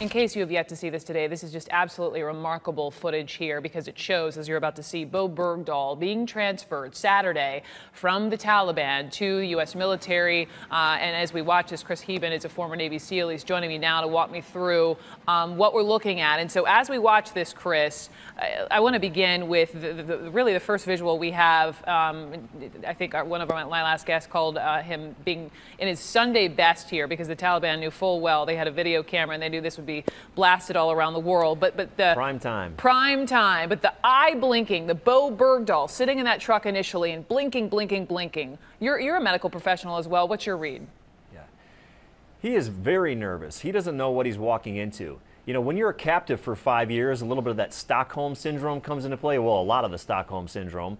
In case you have yet to see this today, this is just absolutely remarkable footage here because it shows, as you're about to see, Bowe Bergdahl being transferred Saturday from the Taliban to the U.S. military. Uh, and as we watch this, Chris Heben is a former Navy SEAL. He's joining me now to walk me through um, what we're looking at. And so as we watch this, Chris, I, I want to begin with the, the, really the first visual we have. Um, I think our, one of our, my last guests called uh, him being in his Sunday best here because the Taliban knew full well they had a video camera and they knew this would be blasted all around the world. But but the prime time, prime time. But the eye blinking, the Bowe Bergdahl sitting in that truck initially and blinking, blinking, blinking. You're you're a medical professional as well. What's your read? Yeah, he is very nervous. He doesn't know what he's walking into. You know, when you're a captive for five years, a little bit of that Stockholm syndrome comes into play. Well, a lot of the Stockholm syndrome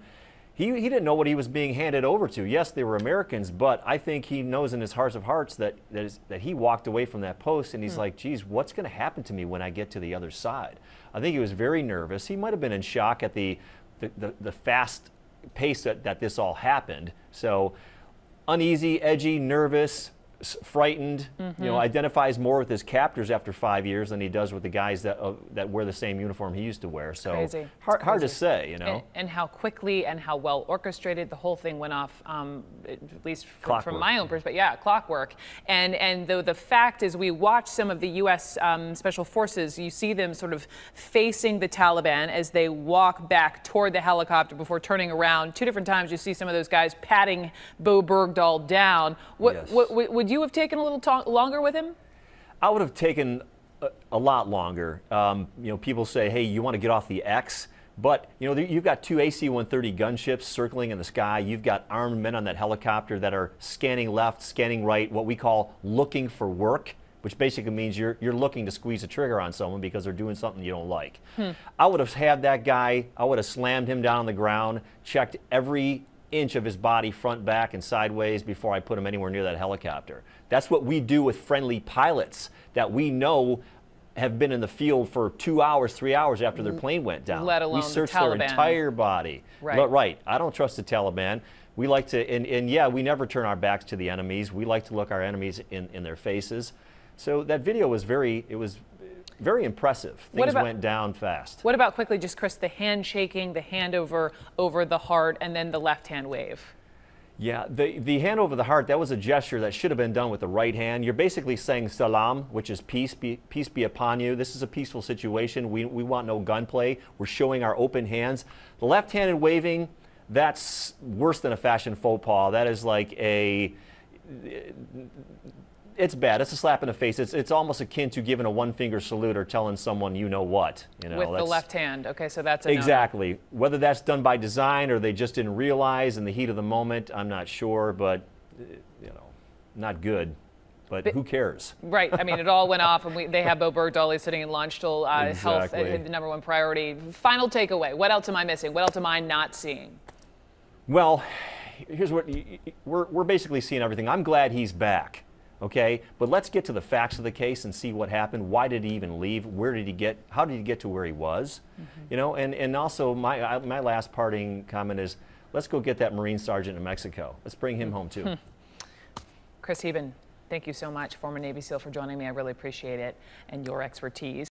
he, he didn't know what he was being handed over to. Yes, they were Americans, but I think he knows in his heart of hearts that, that, is, that he walked away from that post and he's hmm. like, geez, what's going to happen to me when I get to the other side? I think he was very nervous. He might have been in shock at the, the, the, the fast pace that, that this all happened. So uneasy, edgy, nervous, frightened, mm-hmm. you know, mm-hmm. identifies more with his captors after five years than he does with the guys that uh, that wear the same uniform he used to wear. So crazy. hard, hard to say, you know. And, and, how quickly and how well orchestrated the whole thing went off, um, at least from, from, my own perspective. Yeah, clockwork. And and the the fact is, we watch some of the U.S. Um, special forces. You see them sort of facing the Taliban as they walk back toward the helicopter before turning around. Two different times, you see some of those guys patting Bowe Bergdahl down. What, yes. what, what would you have taken a little longer with him? I would have taken a, a lot longer. Um, you know, people say, hey, you want to get off the X. But you know, you've got two AC-130 gunships circling in the sky. You've got armed men on that helicopter that are scanning left, scanning right, what we call looking for work, which basically means you're you're looking to squeeze a trigger on someone because they're doing something you don't like. Hmm. I would have had that guy. I would have slammed him down on the ground, checked every inch of his body front, back, and sideways before I put him anywhere near that helicopter. That's what we do with friendly pilots that we know have been in the field for two hours, three hours after their mm. plane went down. Let alone we search the their entire body. Right. But, right. I don't trust the Taliban. We like to, and, and yeah, we never turn our backs to the enemies. We like to look our enemies in, in their faces. So that video was very, it was very impressive. Things about, went down fast. What about quickly, just Chris, the handshaking, the hand over over the heart, and then the left hand wave? Yeah, the, the hand over the heart, that was a gesture that should have been done with the right hand. You're basically saying salam, which is peace be, peace be upon you. This is a peaceful situation. We, we want no gunplay. We're showing our open hands. The left-handed waving, that's worse than a fashion faux pas. That is like a it's bad. It's a slap in the face. It's, it's almost akin to giving a one finger salute or telling someone you know what. You know, With the left hand. Okay, so that's exactly. No Whether that's done by design or they just didn't realize in the heat of the moment, I'm not sure, but you know, not good. But, but who cares? Right. I mean, it all went off, and we, they have Bowe Bergdahl sitting in Landstuhl. Uh, exactly. Health, uh, the number one priority. Final takeaway. What else am I missing? What else am I not seeing? Well, here's what we're, we're basically seeing everything. I'm glad he's back okay? But let's get to the facts of the case and see what happened. Why did he even leave? Where did he get, how did he get to where he was? Mm -hmm. You know, and, and also my, my last parting comment is, let's go get that Marine Sergeant in Mexico. Let's bring him home too. Hmm. Chris Heben, thank you so much, former Navy SEAL, for joining me. I really appreciate it and your expertise.